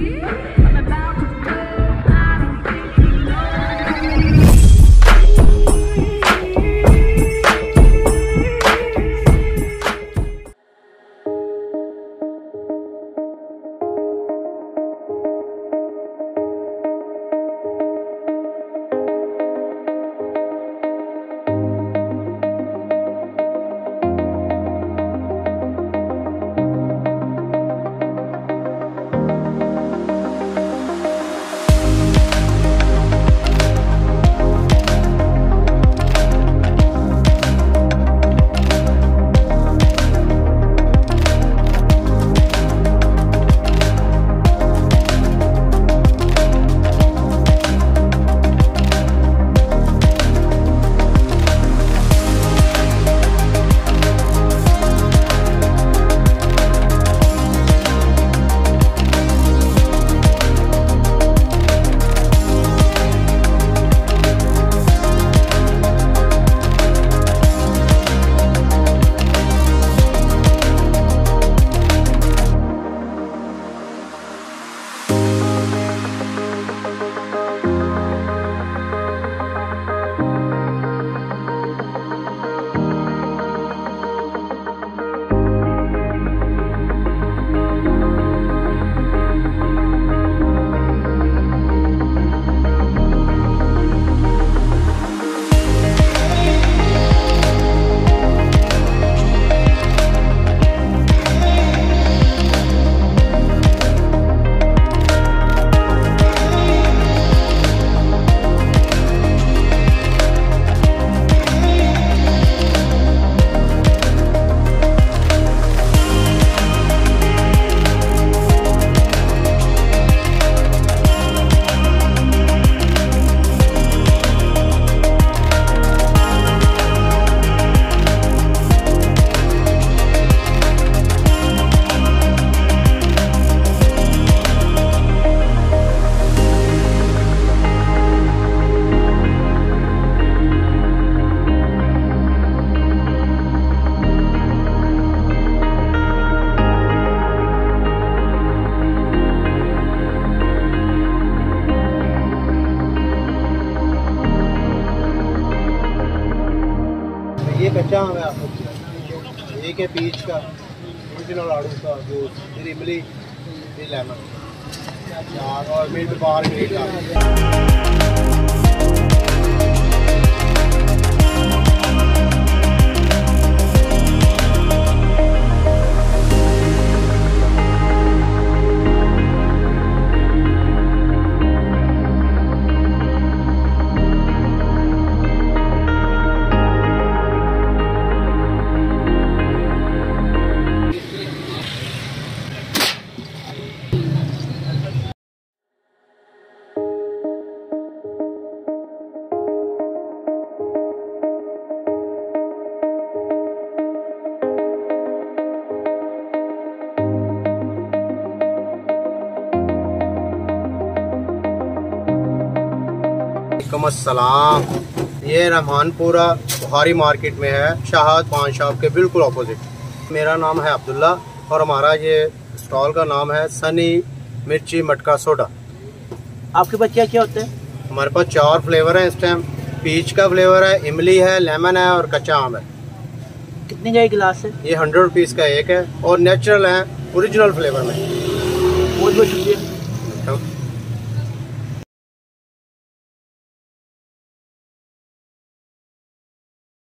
Yeah. ये कच्चा आम है एक है पीच का ओरिजिनल आड़ू का जूस फिर इमली फिर लेमन। और मेरे बार ग्रेट का सलाम ये रहमानपुरा बुहारी मार्केट में है शाहद पान शॉप के बिल्कुल अपोजिट मेरा नाम है अब्दुल्ला और हमारा ये स्टॉल का नाम है सनी मिर्ची मटका सोडा। आपके पास क्या क्या होते हैं? हमारे पास चार फ्लेवर हैं इस टाइम पीच का फ्लेवर है इमली है लेमन है और कच्चा आम है। कितने का एक गिलास है? ये हंड्रेड रुपीज़ का एक है और नेचुरल है ओरिजिनल फ्लेवर में। बहुत बहुत शुक्रिया।